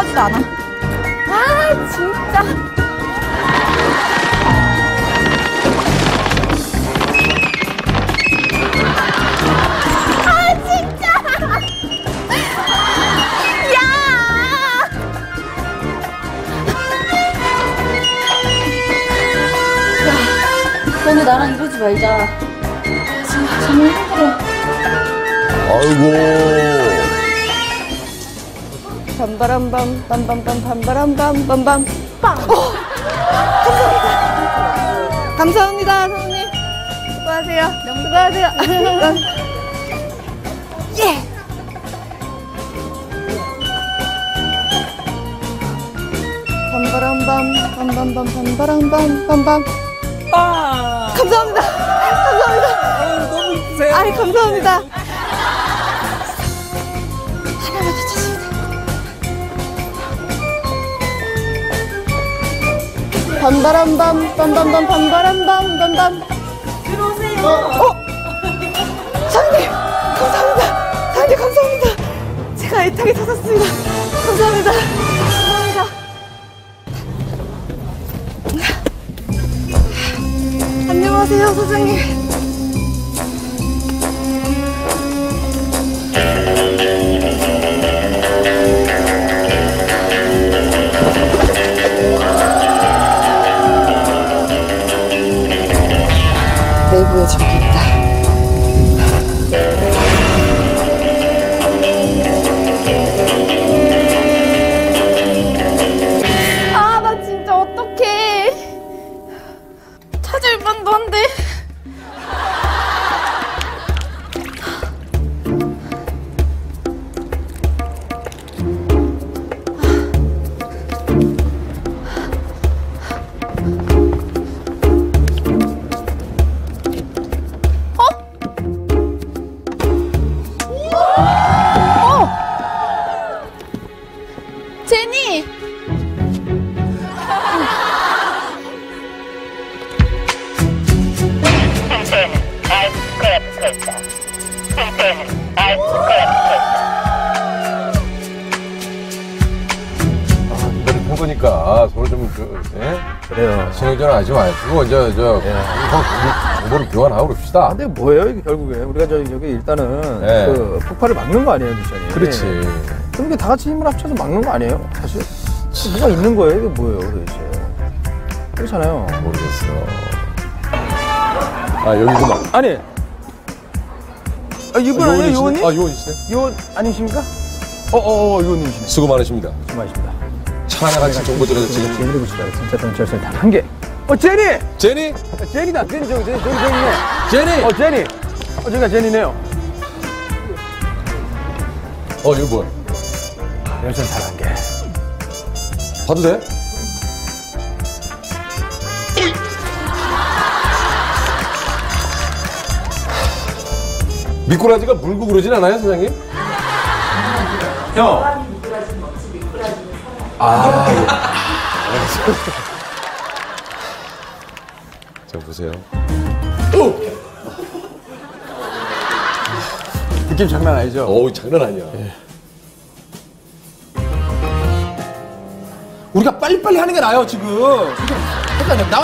필요하지도 않아. 아, 진짜. 아, 진짜. 야! 너네 나랑 이러지 말자. 진짜 정말 힘들어. 아이고. 밤바람밤 빰빰빰 밤바람밤 빰빰 빵. 어, 감사합니다. 감사합니다, 선생님. 수고하세요. 수고하세요. 예. 밤바람밤 빰빰빰 밤바람밤 빰빰. 아, 감사합니다. 감사합니다. 너무 이쁘세요. 아이 감사합니다. 밤바람밤 빰빰밤 밤바람밤 빰빰 들어오세요. 어? 사장님 감사합니다. 사장님 감사합니다. 제가 애타게 찾았습니다. 감사합니다. 감사합니다. 안녕하세요 사장님. 제니! 거니까 서로 좀, 그, 예? 그래요. 신경전 하지 마시고, 이제, 저, 예. 정보를 교환하고 그럽시다. 근데 뭐예요, 이게 결국에? 우리가 저, 여기 일단은 네. 그 폭발을 막는 거 아니에요, 미션이? 그렇지. 그럼 이게 다 같이 힘을 합쳐서 막는 거 아니에요? 사실? 뭐가 있는 거예요, 이게 뭐예요, 도대체? 그렇잖아요. 모르겠어. 아, 여기구만. 아니. 아, 이분 아, 아니에요? 요원님? 아, 요원이시네? 요원 아니십니까? 어, 어, 어, 요원님이시네. 수고 많으십니다. 수고하십니다. 하나같이 정보들에서 지금. 제니를 붙이라 진짜 경찰서 단한 개. 어, 제니! 제니? 아, 제니다, 제니, 저기, 저기, 저기, 제니네. 제니! 어, 제니! 어, 저기가 제니네요. 어, 이거 뭐야? 열선 단한 개. 봐도 돼? 미꾸라지가 물고 그러진 않아요, 사장님? 형! 자, 보세요. 느낌 장난 아니죠? 어우, 장난 아니야. 우리가 빨리빨리 하는 게 나아요, 지금. 그러니까 나